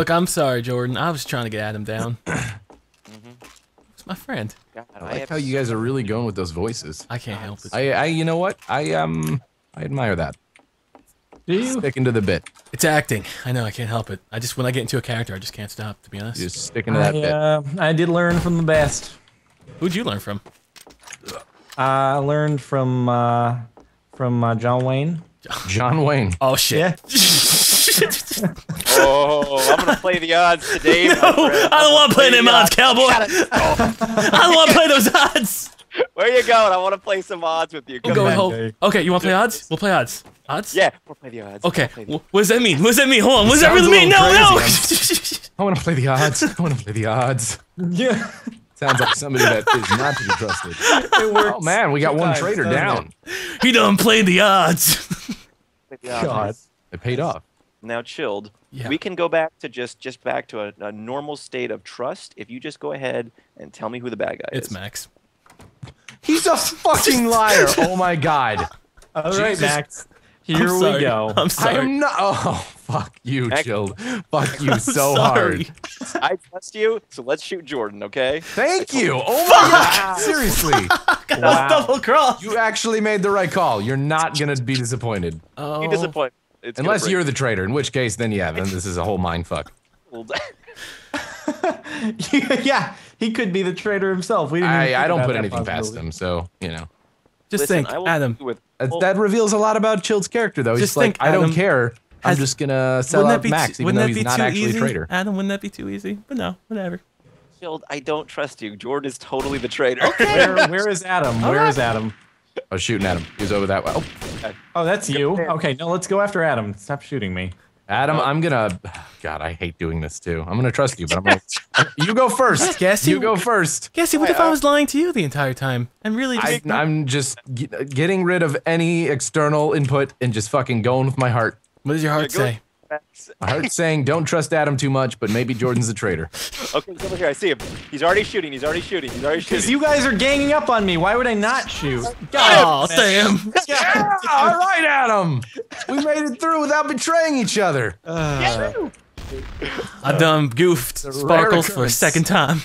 Look, I'm sorry, Jordan. I was trying to get Adam down. It's my friend. God, I like how you guys are really going with those voices. I can't help it. I, I, you know what? I um, I admire that. Do you? Sticking to the bit. It's acting. I know. I can't help it. I just when I get into a character, I just can't stop. To be honest. Just sticking to that I, bit. uh, I did learn from the best. Who'd you learn from? I learned from uh, from uh, John Wayne. John Wayne. Oh shit. Yeah. Oh, I'm gonna play the odds today. No. I don't want to play the them odds, odds. cowboy. I don't want to play those odds. Where you going? I want to play some odds with you. We'll Come go with back. hope. Jay. Okay, you want to play odds? We'll play odds. Odds? Yeah, we'll play the odds. Okay. We'll the- wh- What does that mean? What does that mean? Hold on. What does that really mean? No, little no. I want to play the odds. I want to play the odds. Yeah. Sounds like somebody that is not to be trusted. It works. Oh man, we got one times, trader doesn't down. he done played the odds. play the odds. God. It paid off. Now chilled. Yeah. We can go back to just just back to a, a normal state of trust if you just go ahead and tell me who the bad guy it's is. It's Max. He's a fucking liar. Oh my god. All right, Jesus. Max. Here I'm we sorry. go. I'm sorry. I am not. Oh fuck you, Max- chilled. Fuck you I'm so sorry. hard. I trust you, so let's shoot Jordan, okay? Thank you. Oh my god. Seriously. Wow. Double cross. You actually made the right call. You're not gonna oh. be disappointed. Oh. You disappoint. It's Unless you're the traitor, in which case then yeah, then this is a whole mind fuck. yeah, he could be the traitor himself. We didn't. I, I don't put anything past him, so you know. Just Listen, think, Adam. With, uh, That, that reveals a lot about Chilled's character, though. He's Just like, think, I don't Adam, care. I'm just gonna sell Wouldn't out that be Max, too, even though he's not actually easy? a traitor. Adam, wouldn't that be too easy? But no, whatever. Shield, I don't trust you. Jordan is totally the traitor. Where, where is Adam? Where is Adam? I was shooting at him. He was over that way. Oh, Oh, that's you. Okay, no, let's go after Adam. Stop shooting me. Adam, I'm gonna. God, I hate doing this too. I'm gonna trust you, but I'm gonna. you go first. Gassy, You go first. Gassy, what Wait, if I uh, was lying to you the entire time I'm really just I, I'm just getting rid of any external input and just fucking going with my heart. What does your heart go- say? My heart's saying don't trust Adam too much, but maybe Jordan's the traitor. okay, he's over here. I see him. He's already shooting. He's already shooting. He's already shooting. Because you guys are ganging up on me. Why would I not shoot? Oh, damn. Yeah, all right, Adam. We made it through without betraying each other. Uh, I done goofed Sparkles for a second time.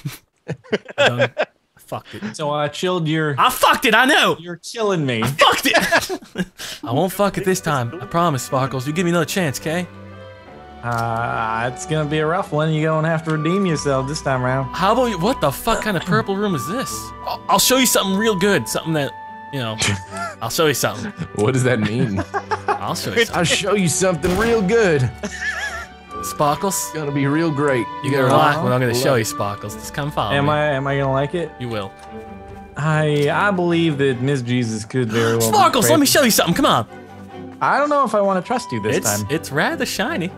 I fucked it. so, uh, chilled, you're I fucked it, I know. you're killing me. Fucked it. I won't fuck it this time. I promise, Sparkles. You give me another chance, okay? Uh, it's gonna be a rough one. You're gonna have to redeem yourself this time around. How about you? What the fuck kind of purple room is this? I'll, I'll show you something real good. Something that, you know, I'll show you something. What does that mean? I'll show you something. I'll show you something real good. Sparkles, Gonna be real great. you gotta like when I'm gonna show you, Sparkles. Just come follow Am me. I am I gonna like it? You will. I I believe that Miss Jesus could very well. be Sparkles, let me crazy. show you something. Come on. I don't know if I want to trust you this It's time. it's rather shiny.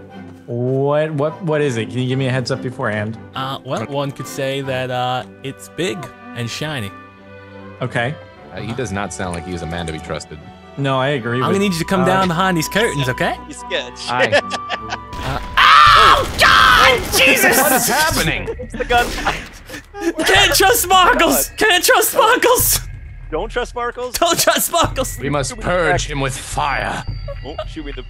What what what is it? Can you give me a heads up beforehand? Uh, well, one could say that uh, it's big and shiny. Okay. Uh, he does not sound like he was a man to be trusted. No, I agree. I'm with gonna need you to come uh, down behind these curtains, okay? He's sketch. I, Oh God, Jesus! what is happening? it's the gun. Can't trust Sparkles. Can't trust Sparkles. Don't trust Sparkles. Don't trust Sparkles. We must purge him with fire. Oh, shoot me the.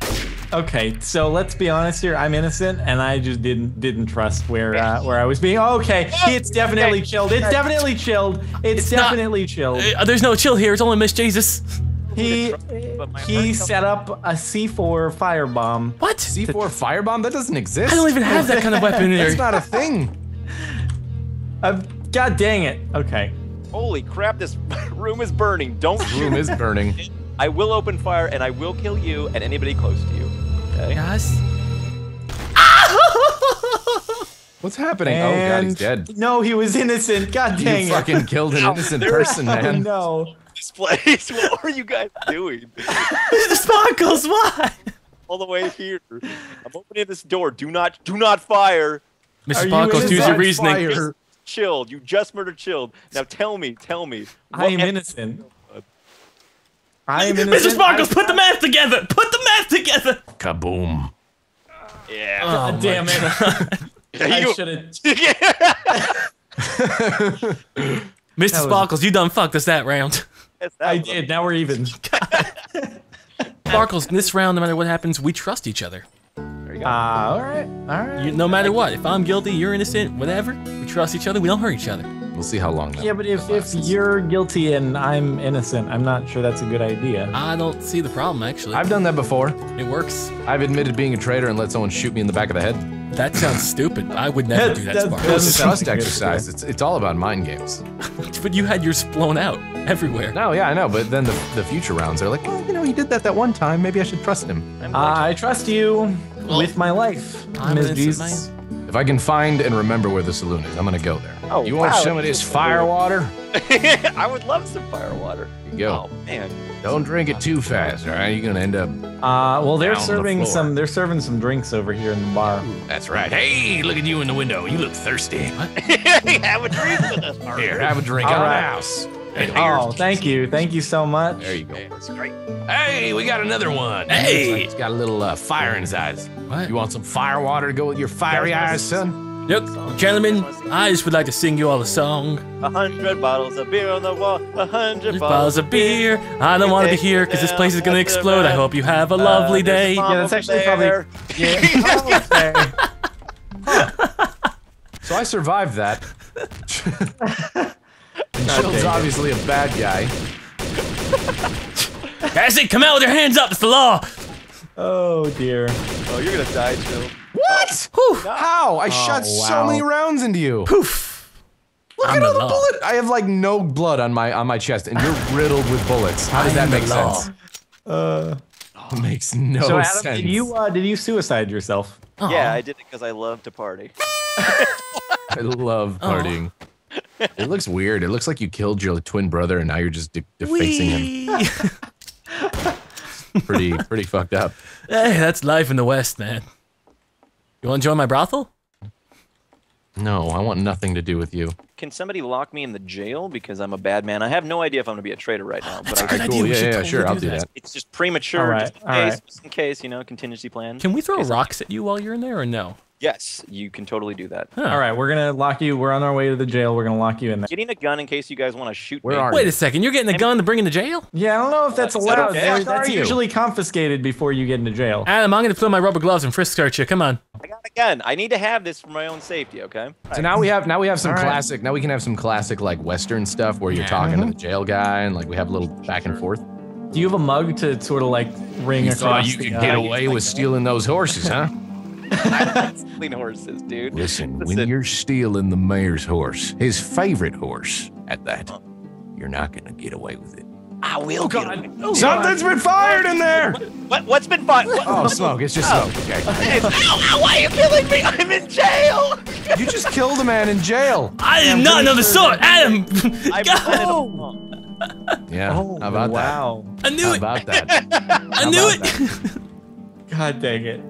Okay, so let's be honest here. I'm innocent, and I just didn't didn't trust where uh, where I was being. Okay, it's definitely chilled. It's definitely chilled. It's, It's not- definitely chilled. Uh, there's no chill here. It's only Miss Jesus. He he set up a C4 firebomb. What? C4 firebomb? That doesn't exist. I don't even have that kind of weapon here. That's not a thing. Uh, God dang it. Okay. Holy crap! This room is burning. Don't Room is burning. I will open fire and I will kill you and anybody close to you. Okay. Guys. What's happening? oh god, he's dead. No, he was innocent. God dang You it. fucking killed an innocent person, Oh, man. no. This place. What are you guys doing? Mr. Sparkles, why? All the way here. I'm opening this door. Do not, do not fire. Mr. Are you Sparkles, use your reasoning. Fire. Chilled. You just murdered Chilled. Now tell me, tell me. I am what- innocent. I am innocent. Mr. Sparkles, put the math together. Put the math together. Kaboom. Yeah. Oh, God damn it. I You- should have. Mr. was- Sparkles, you done fucked us that round. Yes, that I was a- did. Now we're even. Sparkles, in this round, no matter what happens, we trust each other. There we go. Ah, all right, all right. You, no matter what, if I'm guilty, you're innocent, whatever. We trust each other. We don't hurt each other. We'll see how long that yeah, but if, if you're guilty and I'm innocent, I'm not sure that's a good idea. I don't see the problem actually. I've done that before. it works. I've admitted being a traitor and let someone shoot me in the back of the head. That sounds stupid. I would never do that, That- Spark. that- It's a trust exercise. It's it's all about mind games. But you had yours blown out everywhere. No, yeah, I know. But then the, the future rounds are like, well, you know, he did that that one time. Maybe I should trust him. I'm going to- I trust you Well, with my life, I'm Ms. Jesus. If I can find and remember where the saloon is, I'm gonna go there. Oh, you want wow, some of this so fire weird. water? I would love some fire water. Here you go. Oh man. Don't drink it too fast, all right? You're gonna end up. Uh, well, they're Down the serving floor. some. They're serving some drinks over here in the bar. That's right. Hey, look at you in the window. You look thirsty. Have a drink with us, Mark. Here, have a drink All on the house. And Oh, here's- thank you, thank you so much. There you go. That's great. Hey, we got another one. Hey! He's got a little uh, fire in his eyes. What? You want some fire water to go with your fiery Guys, eyes, son? Look, gentlemen, I just would like to sing you all a song. A hundred bottles of beer on the wall. A hundred Bottles of beer. I don't want to be here because this place is gonna explode. I hope you have a lovely day. Yeah, that's actually probably- Yeah. So I survived that. And God Chill's dang it. obviously a bad guy. That's it. Come out with your hands up. It's the law. oh dear. Oh, you're gonna die, Jill. What? Whew. How? I shot so many rounds into you. Poof. Look I'm at all the the law. bullet. I have like no blood on my on my chest, and you're riddled with bullets. How does that I'm make the law. sense? Uh, It makes no so Adam, sense. did you uh, did you suicide yourself? Yeah, I did it because I love to party. I love partying. It looks weird. It looks like you killed your twin brother, and now you're just de- defacing him. Pretty pretty fucked up. hey, that's life in the West, man. You want to join my brothel? No, I want nothing to do with you. Can somebody lock me in the jail because I'm a bad man? I have no idea if I'm gonna be a traitor right now, That's but a I, good Cool. idea. We Yeah, should yeah, totally sure. do I'll do that. that. it's just premature. All right, just in all case, right. just in case, you know, contingency plan. Can we throw rocks at you while you're in there, or no? Yes, you can totally do that. Huh. All right, we're gonna lock you. We're on our way to the jail. We're gonna lock you in there. Getting a gun in case you guys want to shoot Where me. are Wait a second. You're getting a gun to bring into jail? Yeah, I don't know if that's Is that allowed. okay? That's- How That's are you? usually confiscated before you get into jail. Adam, I'm gonna put on my rubber gloves and frisk search you. Come on. I got a gun. I need to have this for my own safety. Okay. So now we have now we have some All right. classic. Now we can have some classic like Western stuff where you're Yeah. talking to mm-hmm. the jail guy and like we have a little back and forth. Do you have a mug to sort of like ring You across? thought you the, could get away with stealing those horses, huh? Clean horses, dude. Listen, when you're stealing the mayor's horse, his favorite horse, at that, you're not gonna get away with it. I will oh, get away. Something's been fired in there. What, what's been fired? What, Oh, smoke! It's just smoke. Okay. Oh. Hey, ow, ow, why are you killing me? I'm in jail. You just killed a man in jail. I did not know the sword. Adam! I Go! planted. Yeah. Oh, how about oh, wow. I that? knew How it. about that? I knew it. God dang it.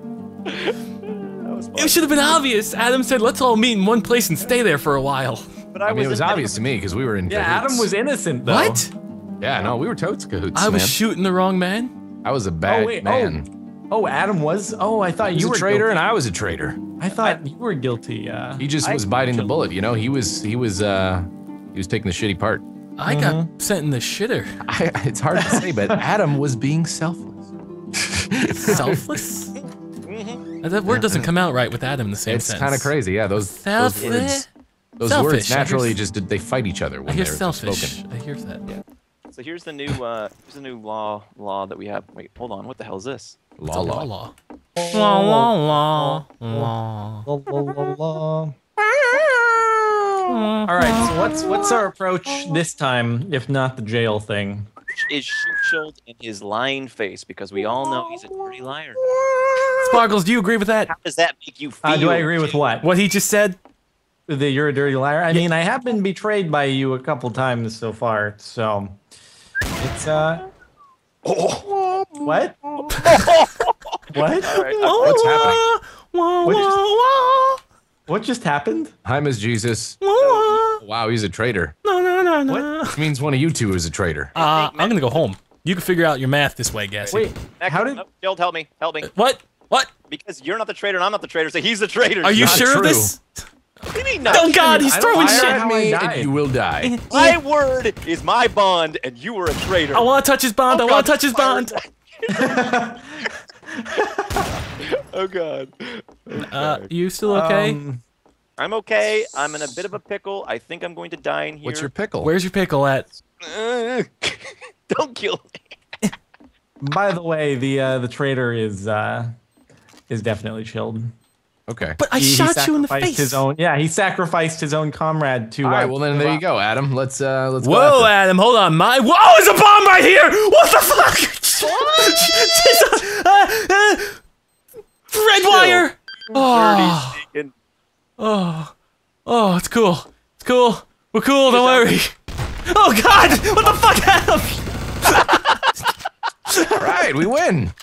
That was fun. It should have been obvious. Adam said, let's all meet in one place and stay there for a while. But I, I mean, it was obvious to me because we were in. Yeah, cahoots. Adam was innocent though. What? Yeah, no, we were totes cahoots. I was man. shooting the wrong man? I was a bad wait, man. Oh, Adam was. Oh, I thought He was you were a traitor, guilty. and I was a traitor. I thought you were guilty. Uh, He just I- was biting the bullet. You know, he was he was uh he was taking the shitty part. I got sent in the shitter. I, it's hard to say, but Adam was being selfless. Selfless? Mhm. That word doesn't come out right with Adam in the same It's sense. kind of crazy, yeah. Those, those words, those Selfish, words I hear naturally s- just they fight each other I when hear they're selfish. spoken. I hear that. Yeah. So here's the new uh here's the new law law that we have. Wait, hold on. What the hell is this? It's La a law la. law. La la la la. La, la, la, la. All right, so what's what's our approach this time, if not the jail thing? Is shoot Schultz in his lying face because we all know he's a dirty liar. Sparkles, do you agree with that? How does that make you feel? Uh, do I agree with what? What he just said? That you're a dirty liar? I mean, I have been betrayed by you a couple times so far, so it's uh. What? what? All right. What's happening? What just- What just happened? Hi, Miss Jesus. wah, wah. Wow, he's a traitor. No, no, no, no. Which means one of you two is a traitor. Uh, I'm gonna go home. You can figure out your math this way, Gassy. Wait, how did? no, Jill, help me, help me. What? What? Because you're not the traitor and I'm not the traitor, so he's the traitor. Are you not sure true. of this? What do you mean not? Oh God, he's throwing shit. at me, and you will die. My word is my bond, and you were a traitor. I want to touch his bond. Oh, I want to touch his bond. Oh god. Uh, you still okay? Um, I'm okay. I'm in a bit of a pickle. I think I'm going to die in here. What's your pickle? Where's your pickle at? Don't kill me. by the way, the uh, the traitor is uh, is definitely chilled. okay. But I He- he shot you in the face. His own, yeah, he sacrificed his own comrade to. All uh. Well, then there you go, Adam. Let's uh, let's. go Whoa, after. Adam, hold on. My whoa, there's a bomb right here. What the fuck? It's uh, uh, red wire. Oh, oh, oh, it's cool. It's cool. We're cool. Don't worry. Oh God! What the fuck, Adam? All right, we win.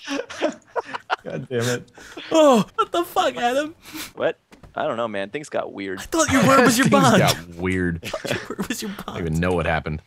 God damn it! Oh, what the fuck, Adam? What? I don't know, man. Things got weird. I thought your word was your bond. Things bond. got weird. Your word was your I don't even know what happened.